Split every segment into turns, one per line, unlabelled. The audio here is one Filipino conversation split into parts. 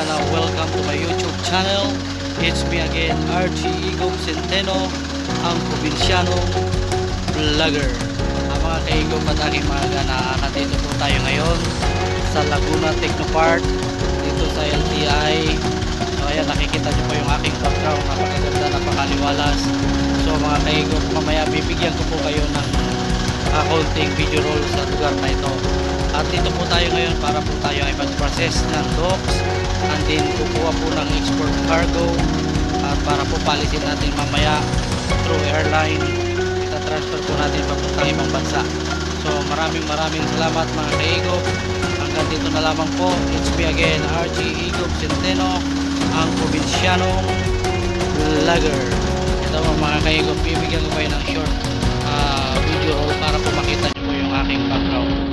Tagala, welcome to my YouTube channel. It's me again, Archie Igong Centeno, ang probinsyano vlogger. Ang mga kaigong at aking mga ganaan at dito po tayo ngayon sa Laguna Technopark, dito sa LTI. So ayan, nakikita niyo po yung aking background, napakaganda, napakaliwalas. So mga kaigong, mamaya bibigyan ko po kayo ng uh, konting video roll sa lugar na ito. At dito po tayo ngayon para po tayo ay mag-process ng docks and then kukuha po ng export cargo at para po palisin natin mamaya through airline ita-transfer po natin papuntang ibang bansa. So maraming maraming salamat mga kaigop. Hanggang dito na lamang po. It's me again, RG Igop Centeno, ang probinsyanong vlogger. Ito mga kaigop, bibigyan ko kayo ng short uh, video para po makita nyo po yung aking background.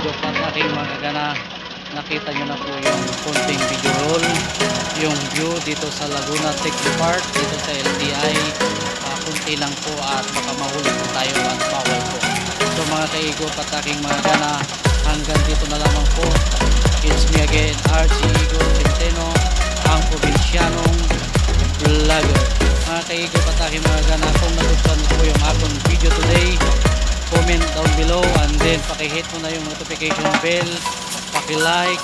Medyo pat aking mga gana nakita nyo na po yung konting video roll yung view dito sa Laguna Techno Park dito sa LTI uh, kunti lang po at baka mahulog po tayo at bawal po. So mga kaigo pat aking mga gana hanggang dito na lamang po. It's me again RG Igo Centeno ang probinsyanong vlogger. Mga kaigo pat aking mga gana kung nagustuhan po yung akong video today comment down below and then paki-hit mo na yung notification bell. Paki-like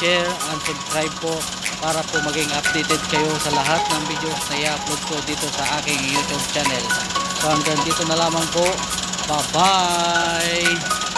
share and subscribe po para po maging updated kayo sa lahat ng videos na i-upload ko dito sa aking YouTube channel. So hanggang dito na lamang po. Bye bye